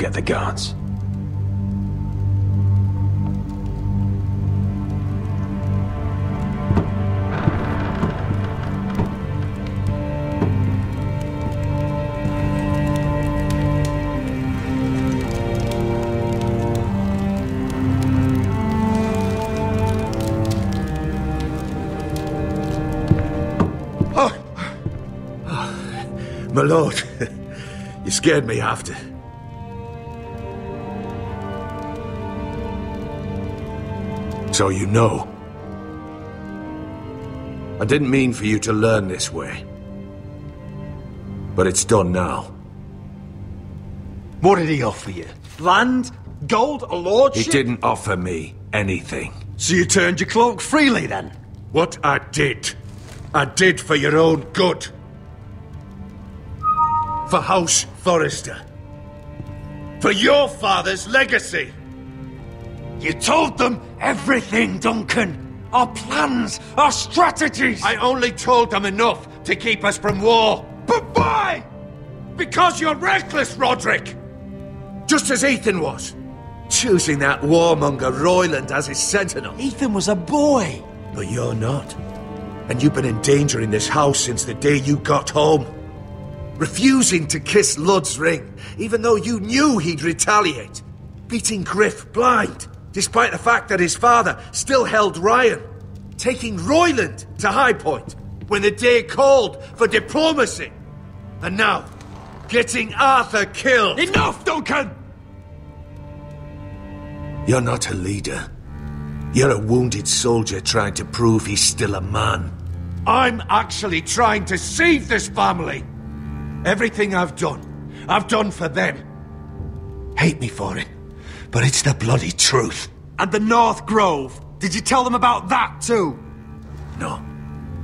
get the guards. Oh. My lord, you scared me after. So you know. I didn't mean for you to learn this way. But it's done now. What did he offer you? Land? Gold? A lordship? He didn't offer me anything. So you turned your cloak freely then? What I did, I did for your own good. For House Forrester. For your father's legacy. You told them everything, Duncan. Our plans, our strategies. I only told them enough to keep us from war. But why? Because you're reckless, Rodrik! Just as Ethan was. Choosing that warmonger Royland as his sentinel. Ethan was a boy. But you're not. And you've been in danger in this house since the day you got home. Refusing to kiss Ludd's ring, even though you knew he'd retaliate. Beating Gryff blind, despite the fact that his father still held Ryon, Taking Royland to Highpoint when the day called for diplomacy. And now, getting Arthur killed. Enough, Duncan! You're not a leader. You're a wounded soldier trying to prove he's still a man. I'm actually trying to save this family. Everything I've done, I've done for them. Hate me for it, but it's the bloody truth. And the North Grove. Did you tell them about that too? No,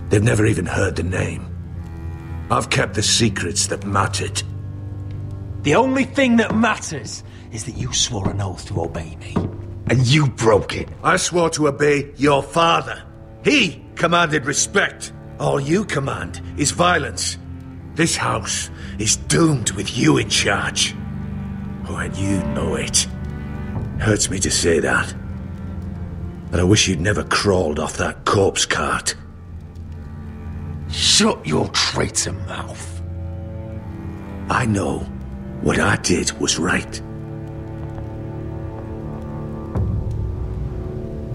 they've never even heard the name. I've kept the secrets that mattered. The only thing that matters is that you swore an oath to obey me. And you broke it. I swore to obey your father. He commanded respect. All you command is violence. This house is doomed with you in charge. Oh, and you know it. Hurts me to say that. But I wish you'd never crawled off that corpse cart. Shut your traitor mouth. I know what I did was right.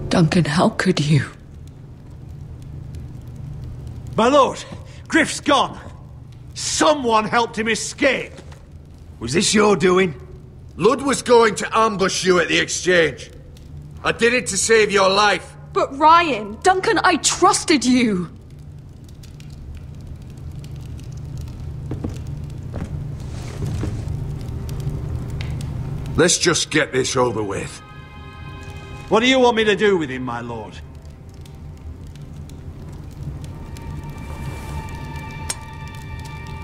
Duncan, how could you? My lord, Gryff's gone. Someone helped him escape. Was this your doing? Ludd was going to ambush you at the exchange. I did it to save your life. But Ryan, Duncan, I trusted you. Let's just get this over with. What do you want me to do with him, my lord?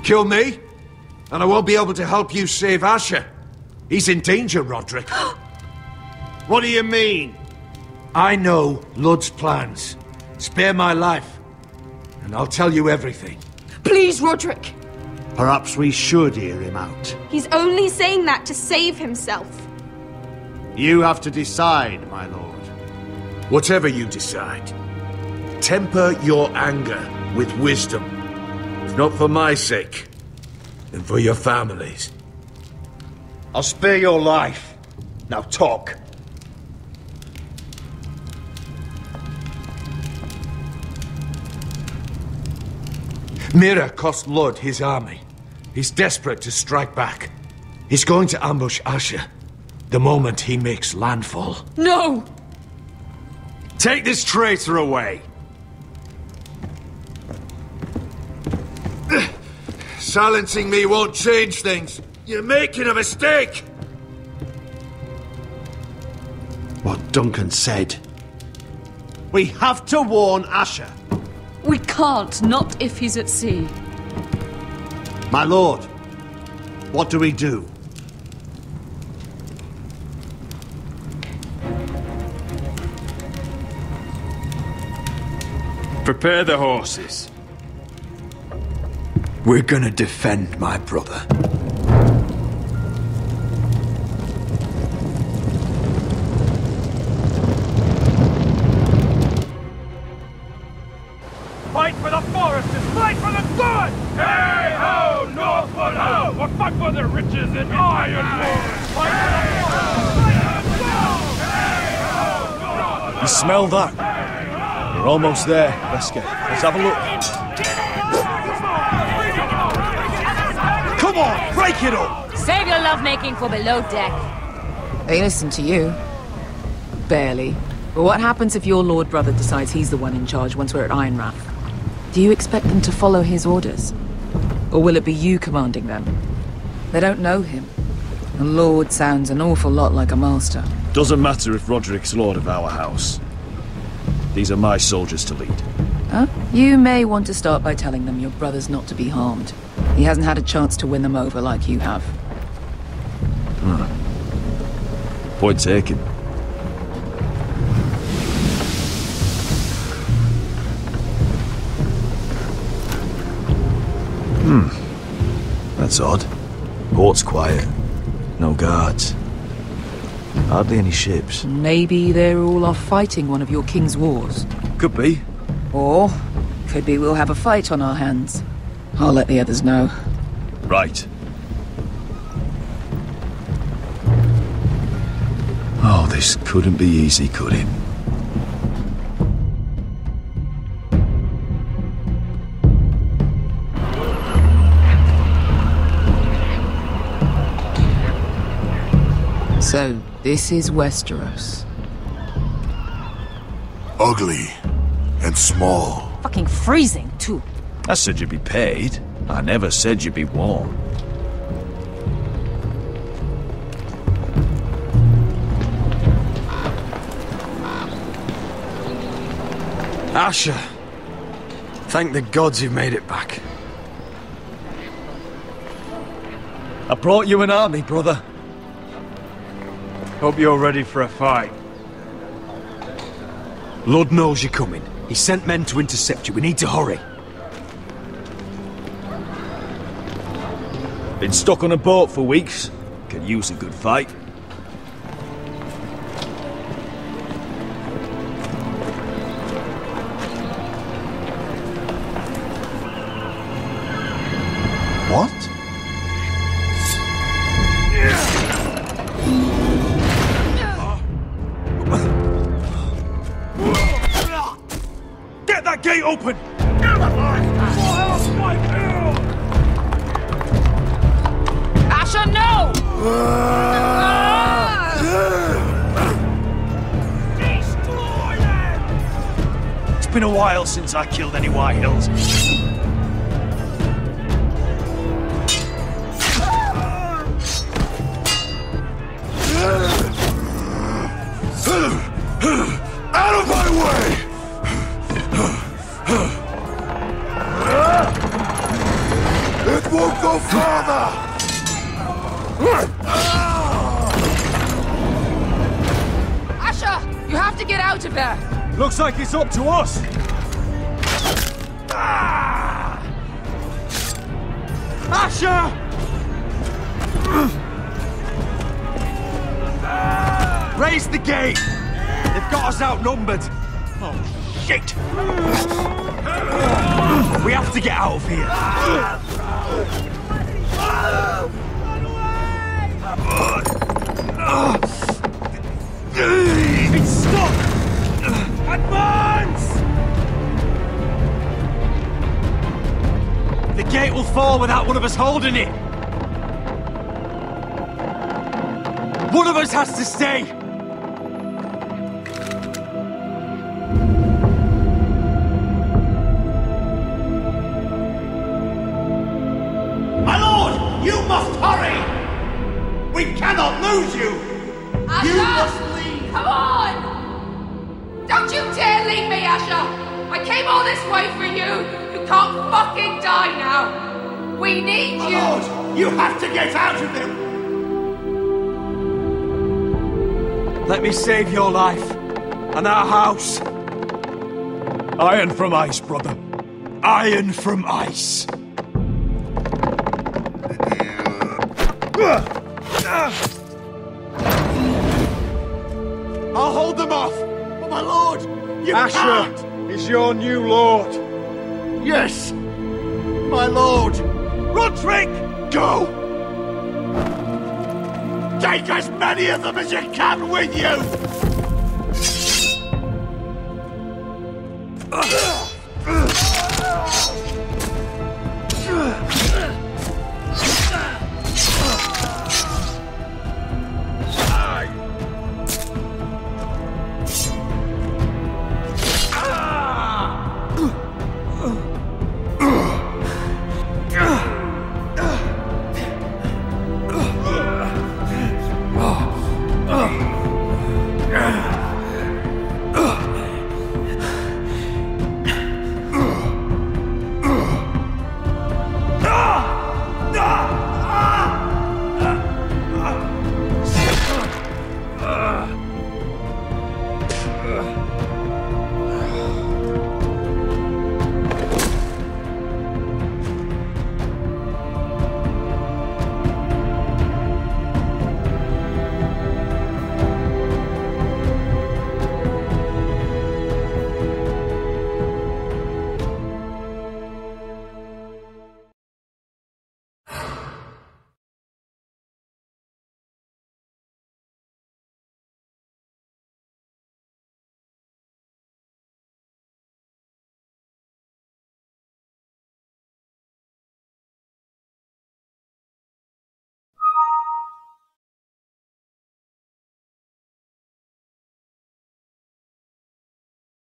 Kill me, and I won't be able to help you save Asher. He's in danger, Rodrik. What do you mean? I know Ludd's plans. Spare my life, and I'll tell you everything. Please, Rodrik. Perhaps we should hear him out. He's only saying that to save himself. You have to decide, my lord. Whatever you decide, temper your anger with wisdom. If not for my sake, then for your family's. I'll spare your life. Now talk. Mira cost Ludd his army. He's desperate to strike back. He's going to ambush Asher the moment he makes landfall. No! Take this traitor away. Silencing me won't change things. You're making a mistake. What Duncan said. We have to warn Asher. We can't, not if he's at sea. My lord, what do we do? Prepare the horses. We're gonna defend my brother. Fight for their riches in iron You smell that? We're almost there, Veska. Let's have a look. Come on, break it up! Save your lovemaking for below deck. They listen to you. Barely. But what happens if your lord brother decides he's the one in charge once we're at Ironrath? Do you expect them to follow his orders? Or will it be you commanding them? They don't know him. A lord sounds an awful lot like a master. Doesn't matter if Rodrik's lord of our house. These are my soldiers to lead. Huh? You may want to start by telling them your brother's not to be harmed. He hasn't had a chance to win them over like you have. Point taken. Hmm. That's odd. Port's quiet. No guards. Hardly any ships. Maybe they're all off fighting one of your king's wars. Could be. Or, could be we'll have a fight on our hands. I'll let the others know. Right. Oh, this couldn't be easy, could it? So, this is Westeros. Ugly and small. Fucking freezing, too. I said you'd be paid. I never said you'd be warm. Asher. Thank the gods you've made it back. I brought you an army, brother. Hope you're ready for a fight. Lord knows you're coming. He sent men to intercept you. We need to hurry. Been stuck on a boat for weeks. Could use a good fight. Get that gate open! Asher, no! It's been a while since I killed any Whitehills. Out of my way! Won't go farther! Asher! You have to get out of there! Looks like it's up to us. Ah! Asher! Raise the gate! They've got us outnumbered. Oh, shit! We have to get out of here. It's! Advance! The gate will fall without one of us holding it. One of us has to stay. Lose you! You must leave! Come on! Don't you dare leave me, Asher! I came all this way for you! You can't fucking die now! We need My you! lord, you have to get out of there! Let me save your life and our house. Iron from ice, brother. Iron from ice. I'll ah! ah! Hold them off. But my lord, you Asher can't! is your new lord. Yes! My lord! Rodrik! Go! Take as many of them as you can with you!